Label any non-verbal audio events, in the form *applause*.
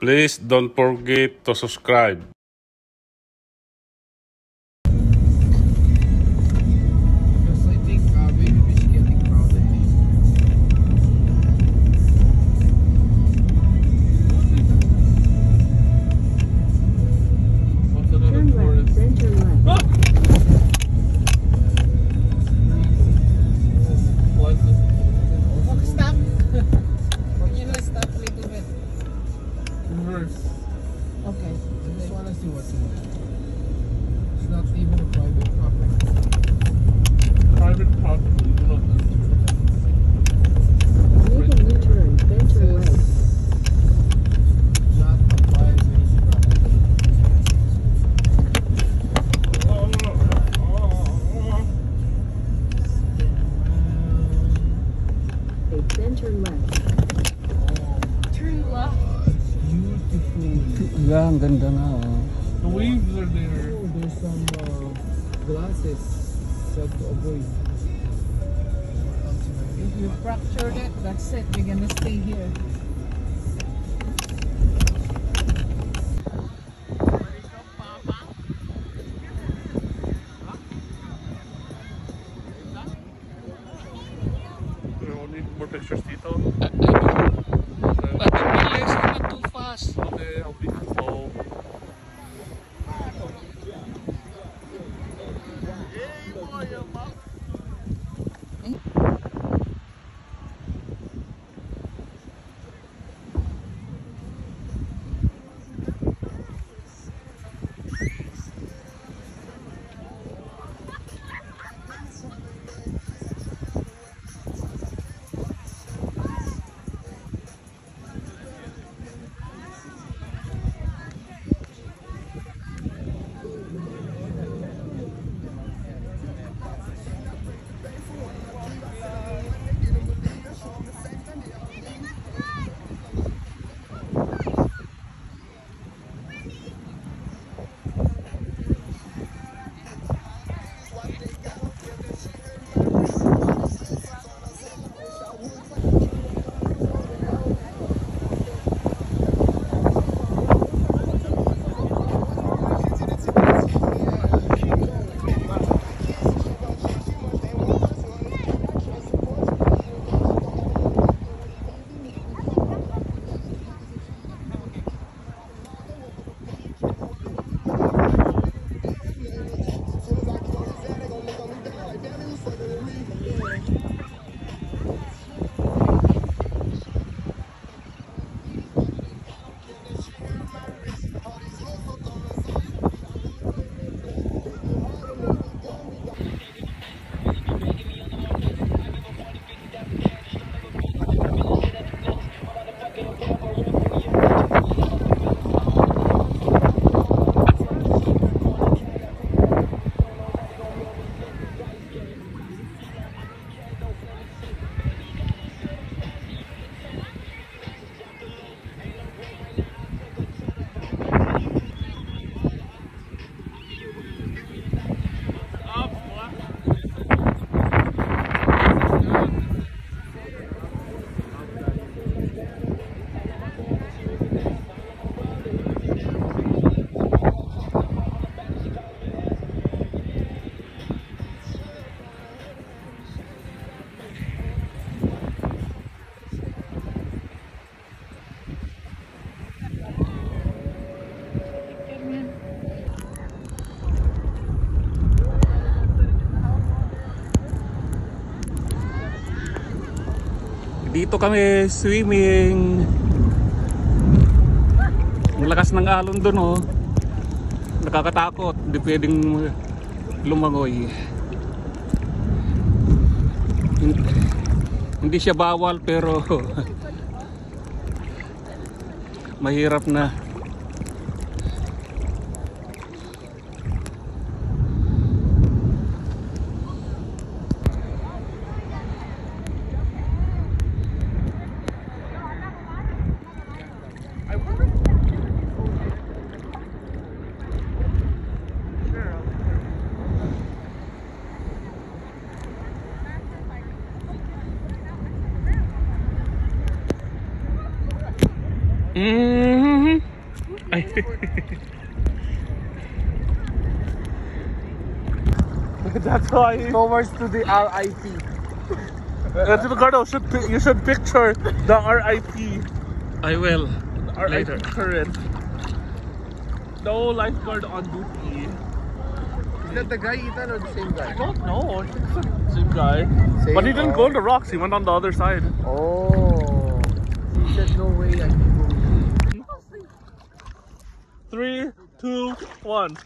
Please don't forget to subscribe. Turn left. Turn left. It's beautiful. Yeah, ang ganda na. oh. The waves are there. Oh, there's some uh, glasses set to avoid. If you fractured it, that's it. You're gonna stay here. el sustito Dito kami swimming. Ang lakas ng alon doon oh. Nakakatakot. Hindi pwedeng lumangoy. Hin- Hindi siya bawal pero *laughs* mahirap na. Mhm. *laughs* That's why. Towards to the RIP. Uh, Ricardo, should you should picture the RIP. I will. RIP Later. current. No lifeguard on duty. Is that the guy Ethan or the same guy? I don't know. I think it's the same guy. Same? But he didn't Oh. go on the rocks. He went on the other side. Oh. He said no way I can go. Three, two, one.